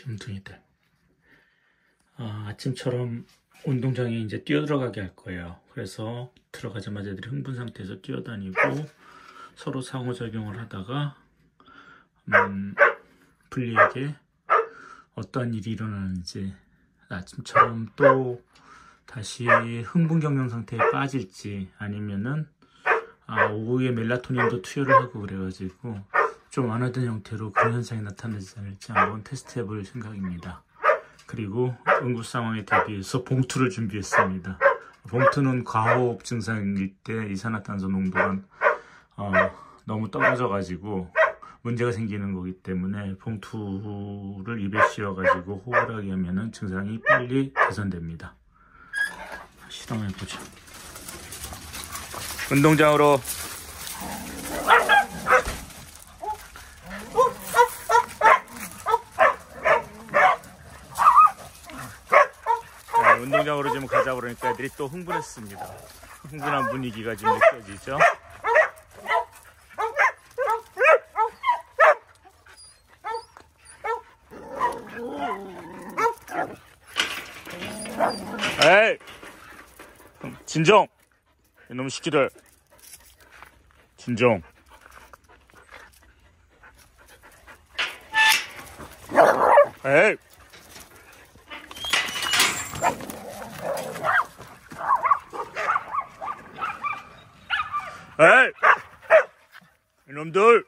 시험둥이들. 아, 아침처럼 운동장에 이제 뛰어 들어가게 할 거예요. 그래서 들어가자마자 애들이 흥분 상태에서 뛰어다니고 서로 상호작용을 하다가 음, 분리에게 어떤 일이 일어나는지 아침처럼 또 다시 흥분 경련 상태에 빠질지 아니면은 아, 오후에 멜라토닌도 투여를 하고 그래가지고 좀 완화된 형태로 그런 현상이 나타나지 않을지 한번 테스트 해 볼 생각입니다. 그리고 응급 상황에 대비해서 봉투를 준비했습니다. 봉투는 과호흡 증상일 때 이산화탄소 농도가 어, 너무 떨어져 가지고 문제가 생기는 거기 때문에 봉투를 입에 씌워 가지고 호흡을 하게 하면 증상이 빨리 개선됩니다. 시동해보죠. 운동장으로 운동장으로 지금 가자 그러니까 애들이 또 흥분했습니다. 흥분한 분위기가 지금 느껴지죠? 에이! 진정! 이놈 시키들 진정! 에이! 이놈들!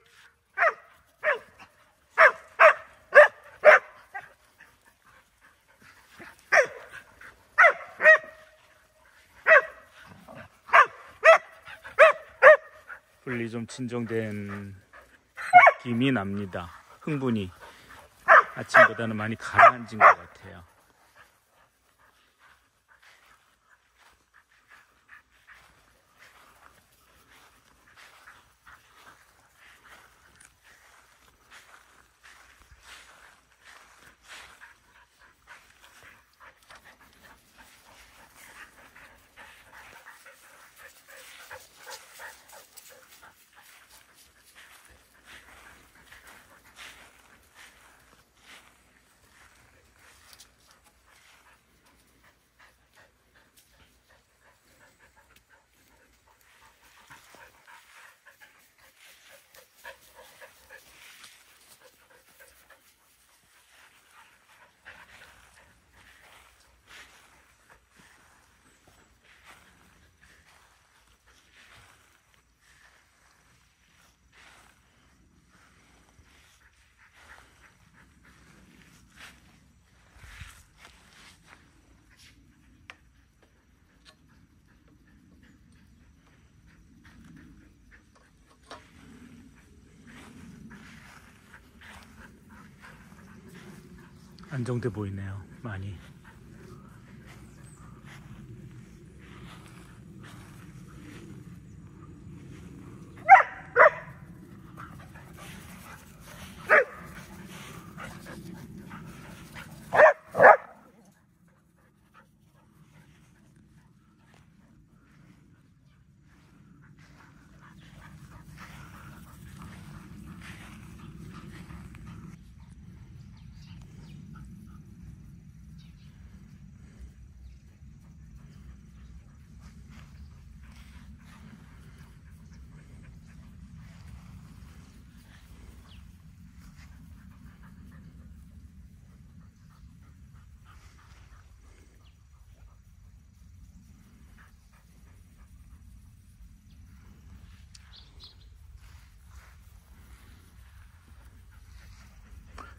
분리 좀 진정된 느낌이 납니다. 흥분이 아침보다는 많이 가라앉은 것 같아요. 안정돼 보이네요. 많이.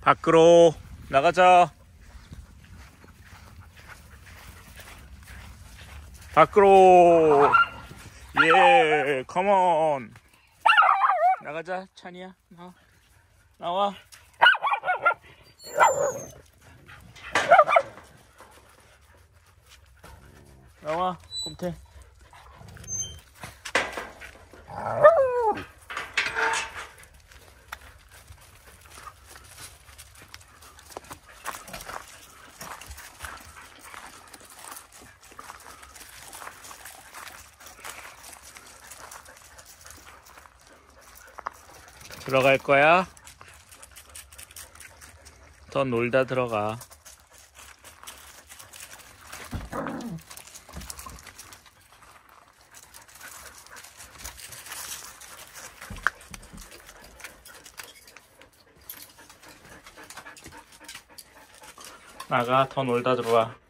밖으로 나가자. 밖으로. 예, 컴온. 나가자, 찬이야. 나. 나와. 나와, 곰태. 들어갈 거야? 더 놀다 들어가. 나가 더 놀다 들어와.